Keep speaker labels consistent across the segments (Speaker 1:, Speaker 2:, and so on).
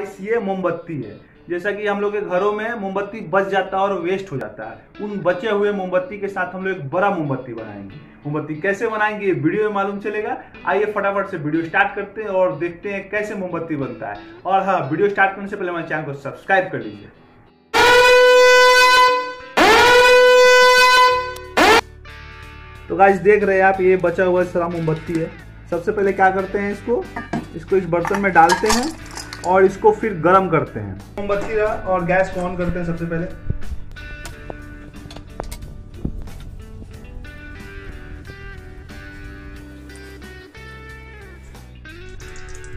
Speaker 1: Guys ये मोमबत्ती है। जैसा कि हम लोग के घरों में मोमबत्ती बच जाता है और वेस्ट हो जाता है। उन बचे हुए मोमबत्ती के साथ हम लोग एक बड़ा मोमबत्ती बनाएँगे। मोमबत्ती कैसे बनाएँगे ये वीडियो में मालूम चलेगा। आइए फटाफट से वीडियो स्टार्ट करते हैं और देखते हैं कैसे मोमबत्ती बनता है। और हाँ वीडियो स्टार्ट करने से पहले हमारे चैनल को सब्सक्राइब कर लीजिए। तो गाइस देख रहे हैं आप, ये बचा हुआ सारा मोमबत्ती है। सबसे पहले क्या करते हैं इसको? इसको इस बर्तन में डालते हैं। और इसको फिर गर्म करते हैं। मोमबत्ती रहा और गैस ऑन करते हैं सबसे पहले।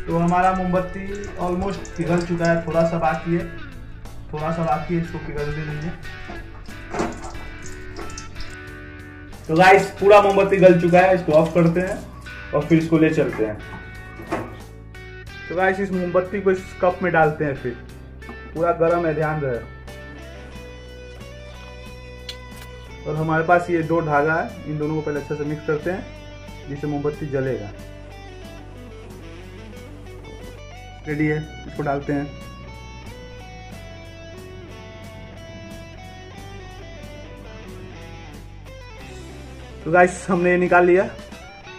Speaker 1: तो हमारा मोमबत्ती ऑलमोस्ट पिघल चुका है थोड़ा सा बाकी है। थोड़ा सा बाकी है, इसको पिघल पिघलने दीजिए तो गाइस पूरा मोमबत्ती गल चुका है, इसको ऑफ़ करते हैं और फिर इसको ले चलते हैं। तो गाइस इस मोमबत्ती को इस कप में डालते हैं फिर। पूरा गर्म है, ध्यान रहे। और हमारे पास ये दो धागा है, इन दोनों को पहले अच्छे से मिक्स करते हैं, जिससे मोमबत्ती जलेगा। रेडी है? इसको डालते हैं। तो गाइस हमने ये निकाल लिया।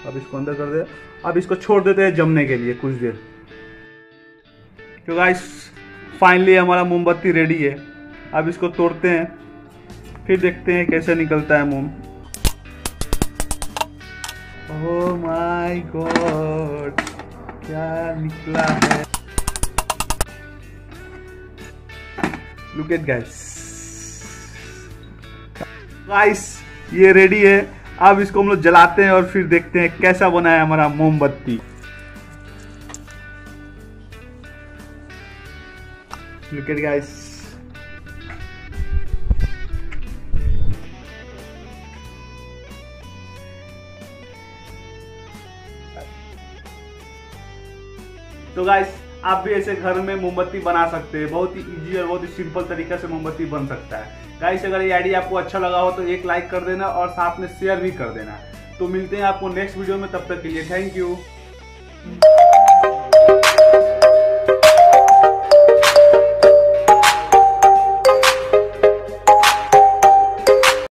Speaker 1: अब इसको अंदर कर दे। अब इसको छोड़ देते हैं जमने के लिए कुछ देर। तो गाइस फाइनली हमारा मोमबत्ती रेडी है। अब इसको तोड़ते हैं, फिर देखते हैं कैसे निकलता है मोम। ओह माय गॉड क्या निकला है? लुक एट गाइस गाइस ये रेडी है। अब इसको हम लोग जलाते हैं और फिर देखते हैं कैसा बना है हमारा मोमबत्ती। लुक एट गाइस तो गाइस आप भी ऐसे घर में मोमबत्ती बना सकते हैं। बहुत ही इजी और बहुत ही सिंपल तरीके से मोमबत्ती बन सकता है। गाइस अगर ये आइडिया आपको अच्छा लगा हो तो एक लाइक कर देना और साथ में शेयर भी कर देना। तो मिलते हैं आपको नेक्स्ट वीडियो में। तब तक के लिए थैंक यू